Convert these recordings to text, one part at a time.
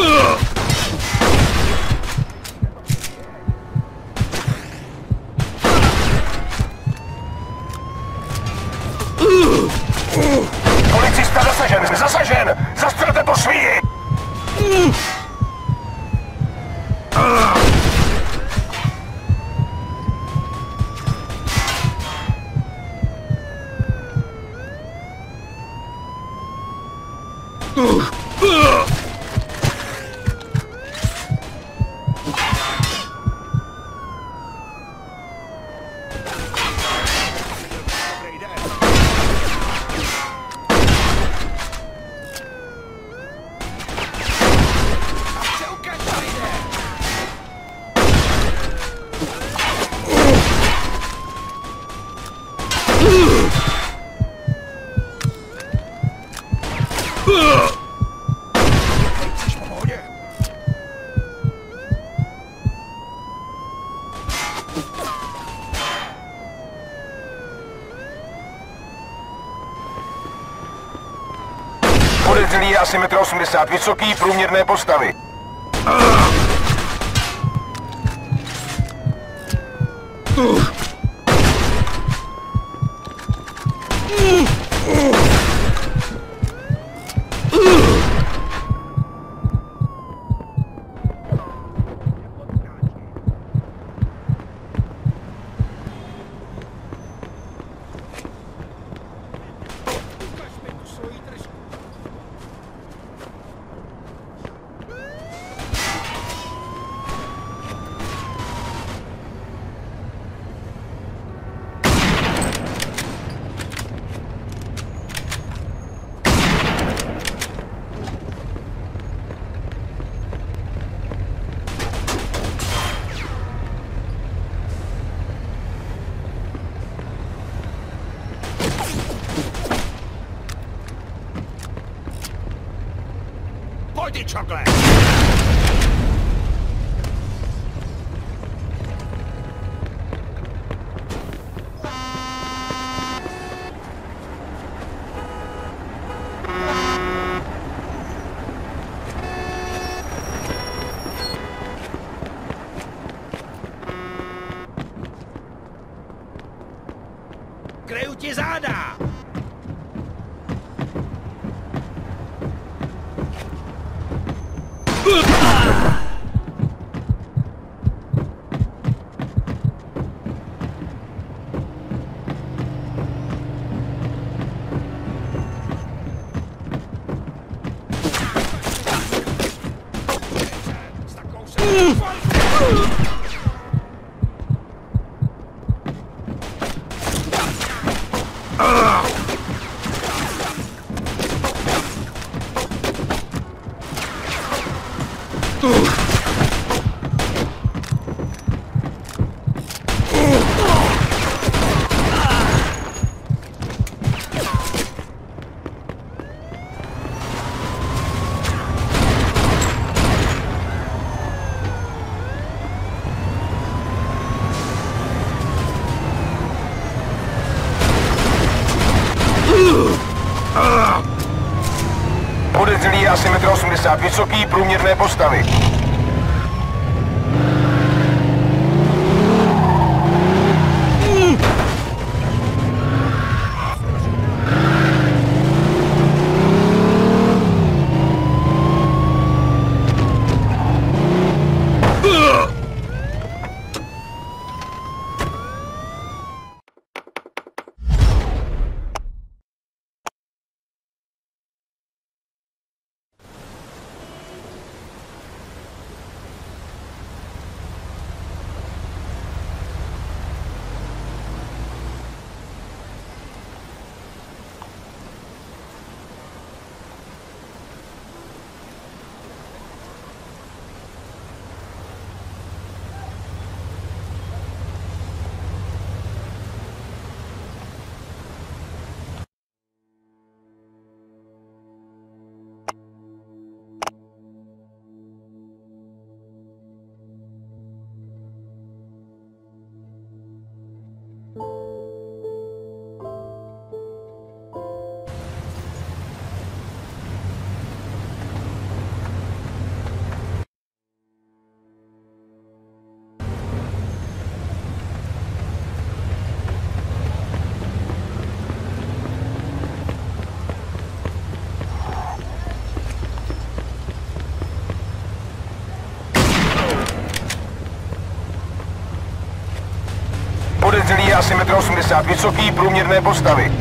Ugh! asi 1,80 m vysoký, průměrné postavy. chocolate! Kryju ti záda! Průměrné postavy. Asi 1,80 m vysoký, průměrné postavy.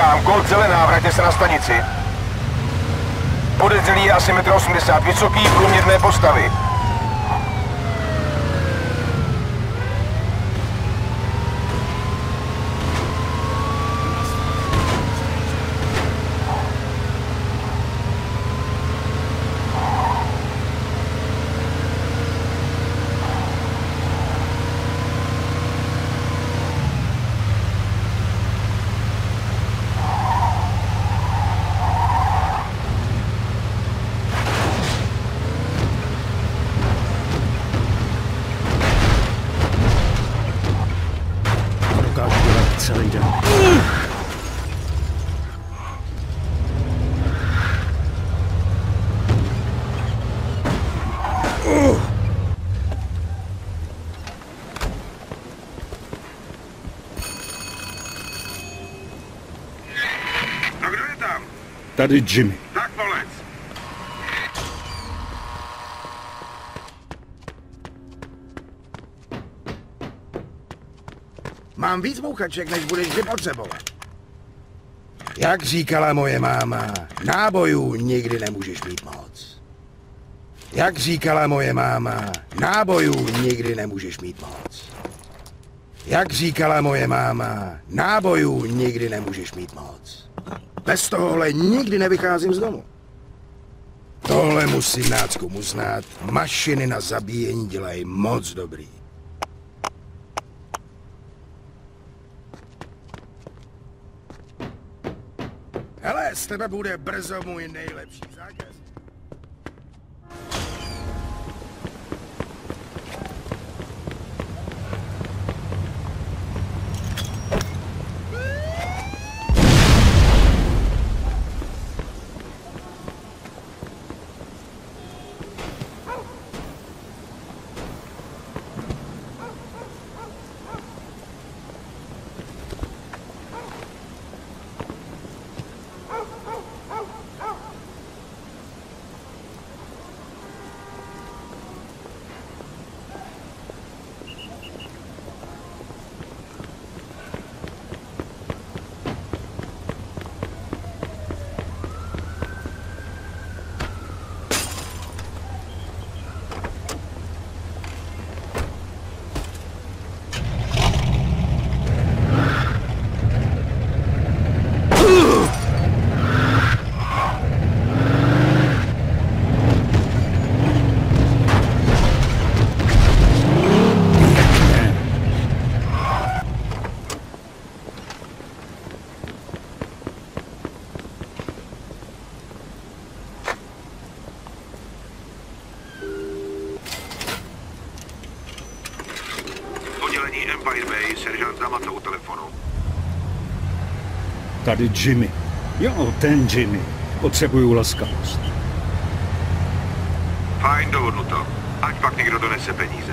Jednotkám, Gold zelená, vraťte se na stanici. Podezřelý je asi 1,80 m, vysoký, průměrné postavy. To dokážu dělat celý den. No kdo je tam? Tady Jimmy. Tak. Mám víc bouchaček, než budeš kdy potřebovat. Jak říkala moje máma, nábojů nikdy nemůžeš mít moc. Jak říkala moje máma, nábojů nikdy nemůžeš mít moc. Jak říkala moje máma, nábojů nikdy nemůžeš mít moc. Bez tohohle nikdy nevycházím z domu. Tohle musím nácku uznat. Mašiny na zabíjení dělají moc dobrý. Hele, z tebe bude brzo můj nejlepší zákaz. Tady Jimmy. Jo, ten Jimmy. Potřebuju laskavost. Fajn, dohodnuto. Ať pak někdo donese peníze.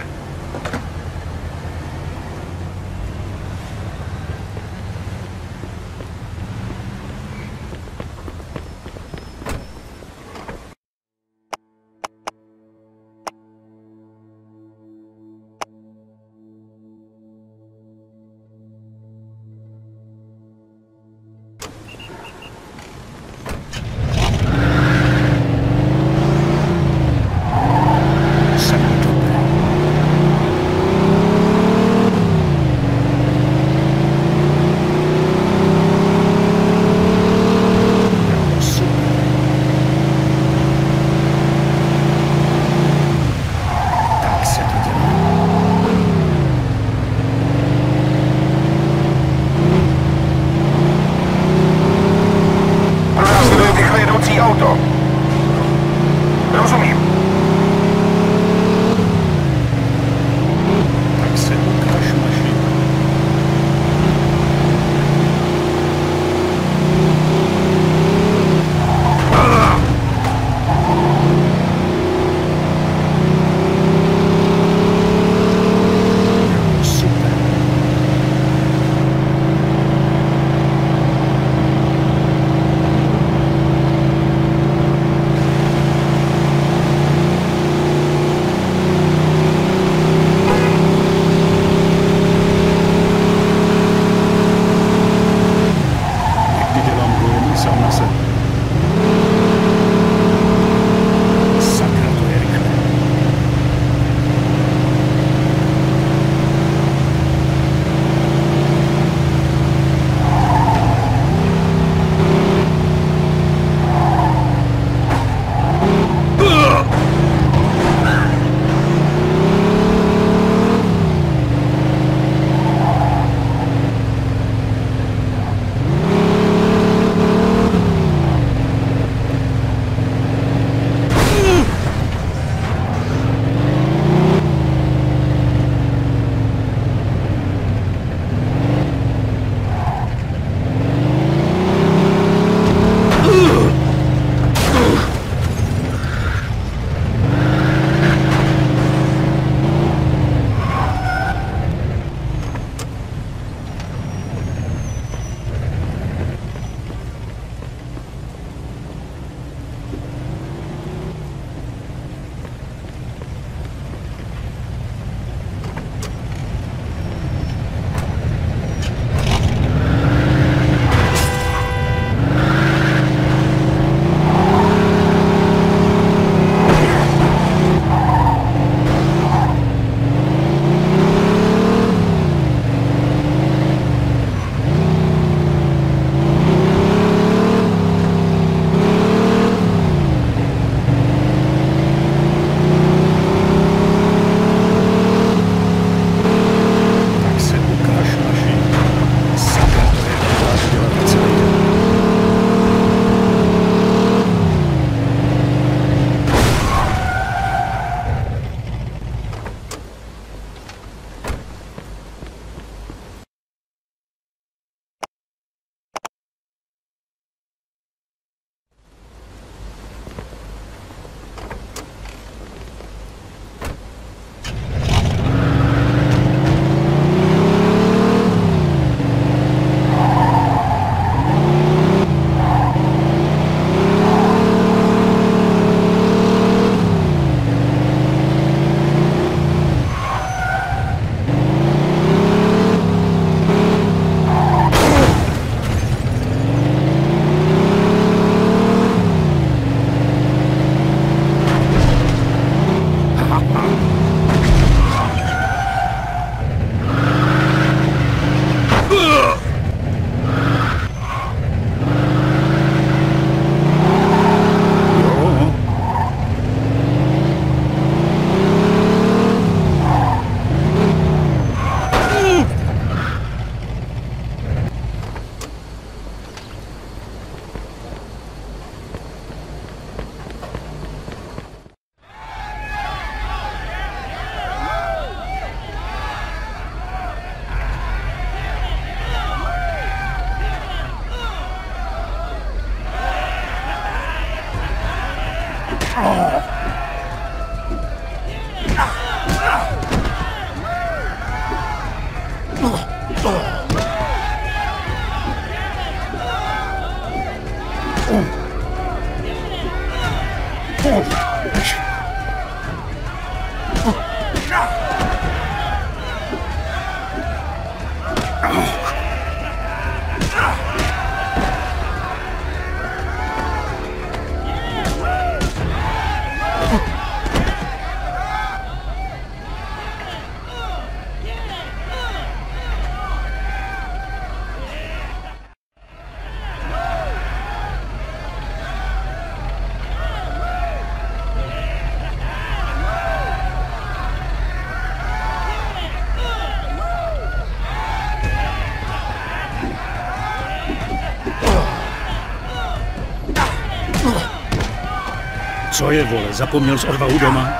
Co je, vole, zapomněl z odvahu doma?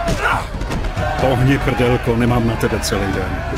Pohni, prdelko, nemám na tebe celý den.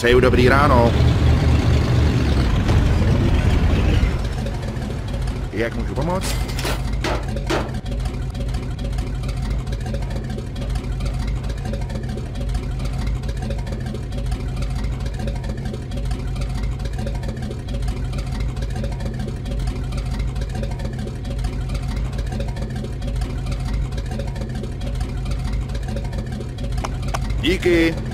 Přeju dobrý ráno. Jak můžu pomoct? Díky.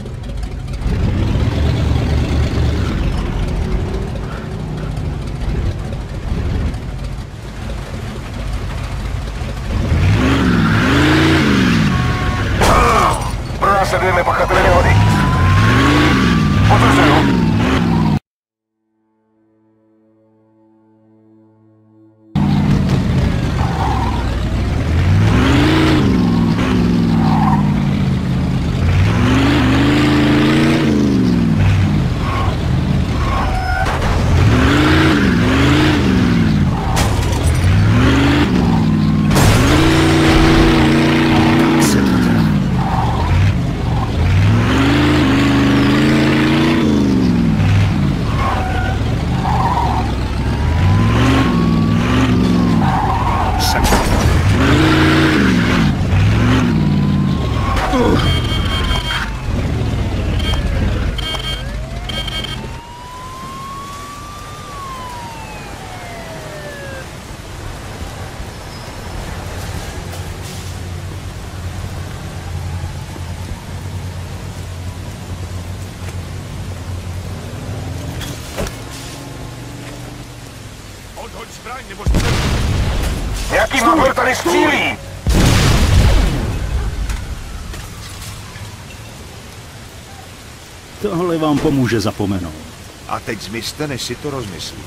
Pomůže zapomenout. A teď zmizte, než si to rozmyslím.